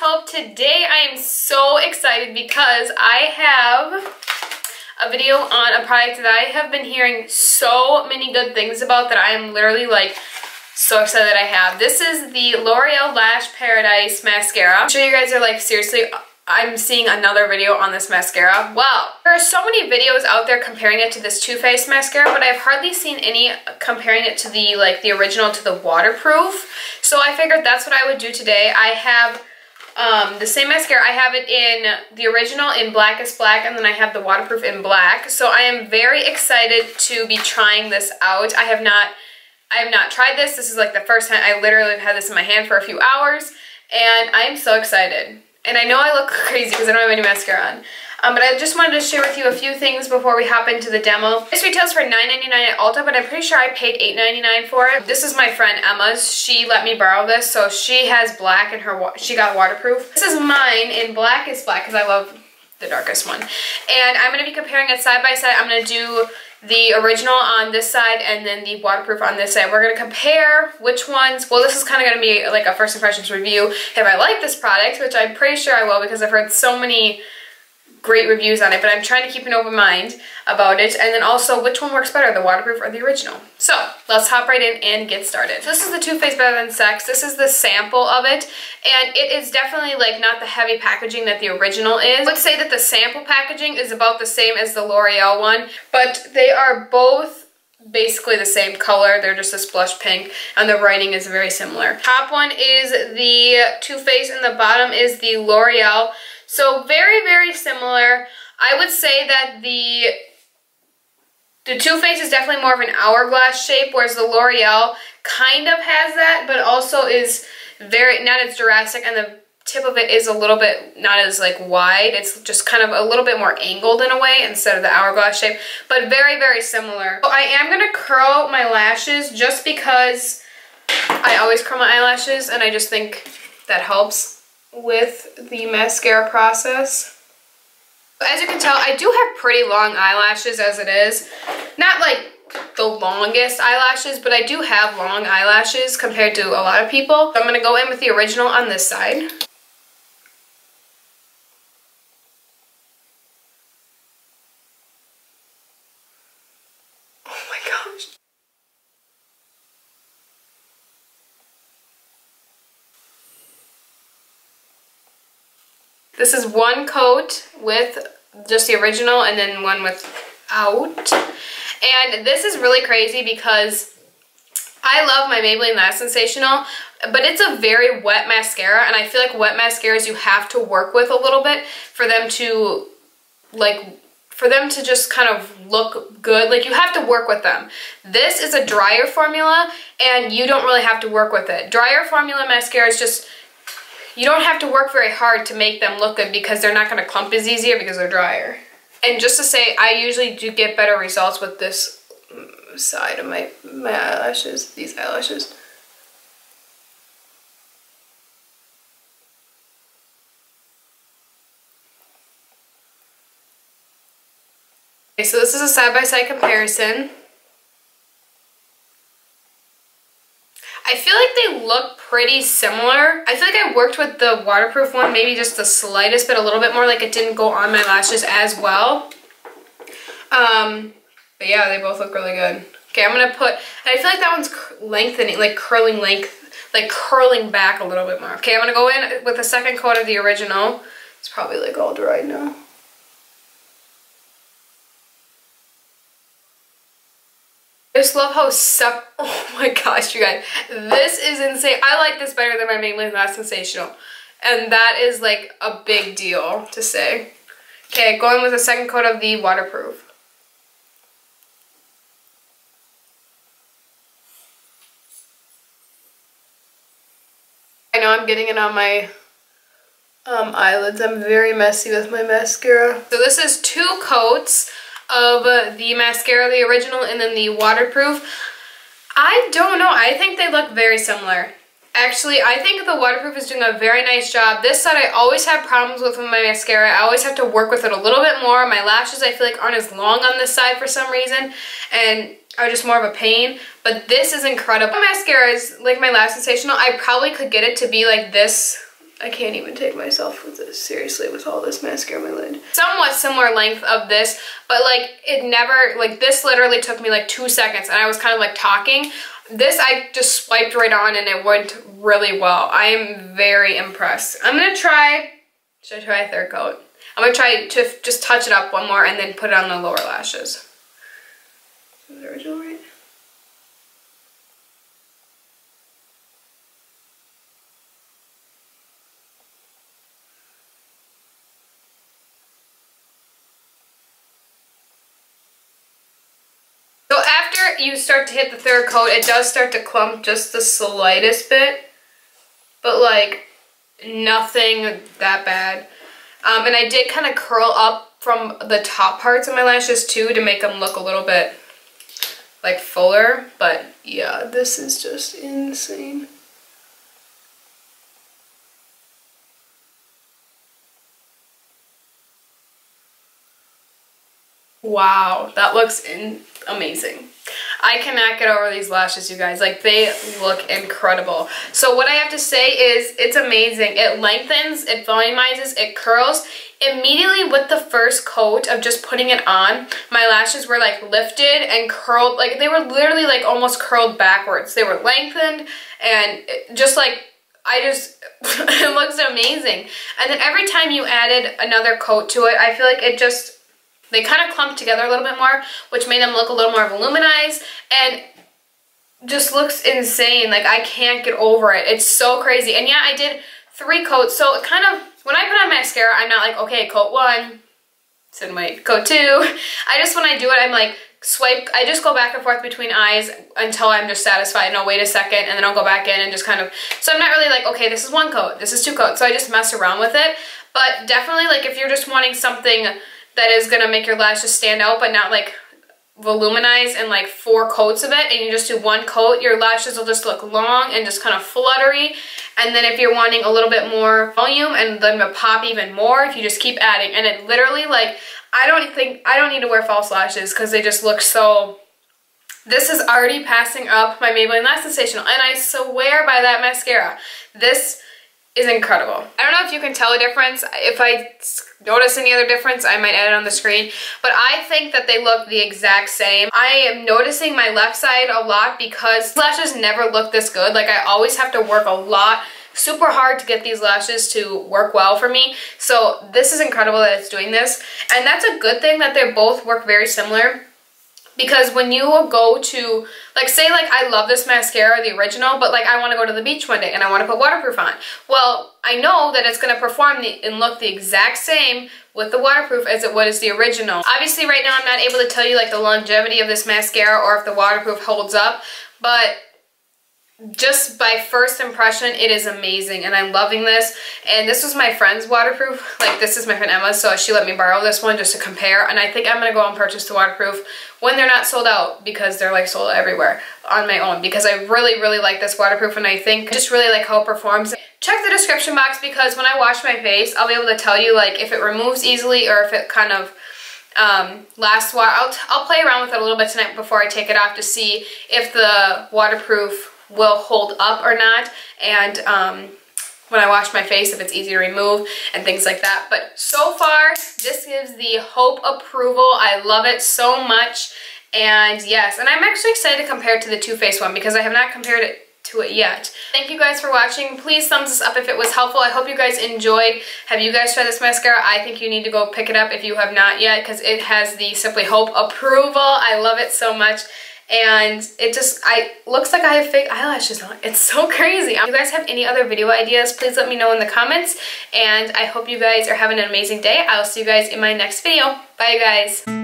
Today I am so excited because I have a video on a product that I have been hearing so many good things about that I am literally like so excited that I have. This is the L'Oreal Lash Paradise Mascara. I'm sure you guys are like, seriously, I'm seeing another video on this mascara. Well, there are so many videos out there comparing it to this Too Faced mascara, but I've hardly seen any comparing it to the like the original to the waterproof. So I figured that's what I would do today. I have um, the same mascara. I have it in the original in Blackest Black, and then I have the waterproof in black. So I am very excited to be trying this out. I have not, I have not tried this. This is like the first time I literally have had this in my hand for a few hours, and I am so excited. And I know I look crazy because I don't have any mascara on. Um, but I just wanted to share with you a few things before we hop into the demo. This retails for $9.99 at Ulta, but I'm pretty sure I paid $8.99 for it. This is my friend Emma's. She let me borrow this, so she has black in her, she got waterproof. This is mine in Blackest Black because I love the darkest one. And I'm going to be comparing it side by side. I'm going to do the original on this side and then the waterproof on this side. We're going to compare which ones, well this is kind of going to be like a first impressions review if I like this product, which I'm pretty sure I will because I've heard so many great reviews on it, but I'm trying to keep an open mind about it. And then also, which one works better, the waterproof or the original? So, let's hop right in and get started. This is the Too Faced Better Than Sex. This is the sample of it, and it is definitely like not the heavy packaging that the original is. I would say that the sample packaging is about the same as the L'Oreal one, but they are both basically the same color. They're just this blush pink, and the writing is very similar. Top one is the Too Faced, and the bottom is the L'Oreal. So very, very similar. I would say that the the Too Faced is definitely more of an hourglass shape, whereas the L'Oreal kind of has that, but also is very, not as Jurassic, and the tip of it is a little bit not as like wide. It's just kind of a little bit more angled in a way instead of the hourglass shape, but very, very similar. So I am going to curl my lashes just because I always curl my eyelashes, and I just think that helps with the mascara process. As you can tell, I do have pretty long eyelashes as it is. Not like the longest eyelashes, but I do have long eyelashes compared to a lot of people. I'm going to go in with the original on this side. This is one coat with just the original and then one without. And this is really crazy because I love my Maybelline Lash Sensational, but it's a very wet mascara, and I feel like wet mascaras you have to work with a little bit for them to, like, for them to just kind of look good. Like, you have to work with them. This is a drier formula, and you don't really have to work with it. Drier formula mascara is just you don't have to work very hard to make them look good because they're not going to clump as easier because they're drier. And just to say, I usually do get better results with this side of my, my eyelashes, these eyelashes. Okay, so this is a side-by-side -side comparison. I feel like they look pretty similar. I feel like I worked with the waterproof one maybe just the slightest bit a little bit more like it didn't go on my lashes as well. Um, but yeah, they both look really good. Okay, I'm gonna put, I feel like that one's lengthening, like curling length, like curling back a little bit more. Okay, I'm gonna go in with a second coat of the original. It's probably like all dry now. Just love how sep- oh my gosh, you guys. This is insane. I like this better than my Maybelline Lash Sensational. And that is like a big deal to say. Okay, going with a second coat of the waterproof. I know I'm getting it on my um, eyelids. I'm very messy with my mascara. So this is two coats of uh, the mascara, the original, and then the waterproof. I don't know. I think they look very similar. Actually, I think the waterproof is doing a very nice job. This side I always have problems with with my mascara. I always have to work with it a little bit more. My lashes I feel like aren't as long on this side for some reason and are just more of a pain. But this is incredible. My mascara is like my Lash Sensational. I probably could get it to be like this I can't even take myself with this seriously with all this mascara on my lid. Somewhat similar length of this, but like it never, like this literally took me like two seconds and I was kind of like talking. This I just swiped right on and it went really well. I am very impressed. I'm gonna try, should I try a third coat? I'm gonna try to just touch it up one more and then put it on the lower lashes. Is original right? You start to hit the third coat, it does start to clump just the slightest bit, but like nothing that bad. Um, and I did kind of curl up from the top parts of my lashes too to make them look a little bit like fuller, but yeah, this is just insane. Wow, that looks in amazing. I cannot get over these lashes, you guys. Like, they look incredible. So what I have to say is it's amazing. It lengthens, it volumizes, it curls. Immediately with the first coat of just putting it on, my lashes were like lifted and curled. Like, they were literally like almost curled backwards. They were lengthened and just like I just, it looks amazing. And then every time you added another coat to it, I feel like it just they kind of clumped together a little bit more, which made them look a little more volumized and just looks insane. Like, I can't get over it. It's so crazy. And yeah, I did three coats, so it kind of, when I put on mascara, I'm not like, okay, coat one, sit and wait, coat two. I just, when I do it, I'm like, swipe, I just go back and forth between eyes until I'm just satisfied and I'll wait a second and then I'll go back in and just kind of, so I'm not really like, okay, this is one coat, this is two coats, so I just mess around with it. But definitely, like, if you're just wanting something that is going to make your lashes stand out but not like voluminize in like four coats of it and you just do one coat, your lashes will just look long and just kind of fluttery. And then if you're wanting a little bit more volume and them to pop even more, if you just keep adding. And it literally like, I don't think, I don't need to wear false lashes because they just look so, this is already passing up my Maybelline Lash Sensational. And I swear by that mascara, this is incredible. I don't know if you can tell a difference. If I notice any other difference, I might add it on the screen. But I think that they look the exact same. I am noticing my left side a lot because lashes never look this good. Like I always have to work a lot super hard to get these lashes to work well for me. So this is incredible that it's doing this. And that's a good thing that they both work very similar because when you go to, like say like I love this mascara, the original, but like I want to go to the beach one day and I want to put waterproof on. Well, I know that it's going to perform the, and look the exact same with the waterproof as it would as the original. Obviously right now I'm not able to tell you like the longevity of this mascara or if the waterproof holds up, but just by first impression, it is amazing and I'm loving this. And this was my friend's waterproof. Like this is my friend Emma, so she let me borrow this one just to compare. And I think I'm gonna go and purchase the waterproof when they're not sold out because they're like sold everywhere on my own because I really, really like this waterproof and I think just really like how it performs. Check the description box because when I wash my face, I'll be able to tell you like if it removes easily or if it kind of um, lasts while. I'll, I'll play around with it a little bit tonight before I take it off to see if the waterproof will hold up or not and um, when I wash my face if it's easy to remove and things like that. But so far, this gives the Hope approval. I love it so much. And yes, and I'm actually excited to compare it to the Too Faced one because I have not compared it to it yet. Thank you guys for watching. Please thumbs this up if it was helpful. I hope you guys enjoyed. Have you guys tried this mascara? I think you need to go pick it up if you have not yet because it has the Simply Hope approval. I love it so much and it just I looks like I have fake eyelashes on. It's so crazy. If you guys have any other video ideas, please let me know in the comments. And I hope you guys are having an amazing day. I'll see you guys in my next video. Bye guys.